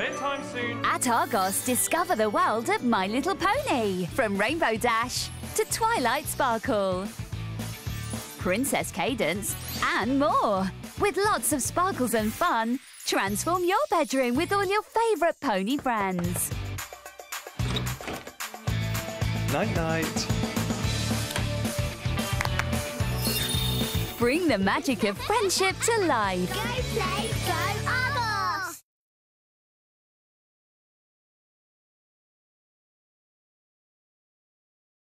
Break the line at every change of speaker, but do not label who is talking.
bedtime soon.
At Argos, discover the world of My Little Pony. From Rainbow Dash to Twilight Sparkle, Princess Cadance, and more. With lots of sparkles and fun, transform your bedroom with all your favourite pony brands.
Night night.
Bring the magic of friendship to life.
Go play, go